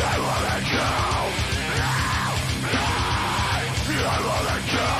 The torment of your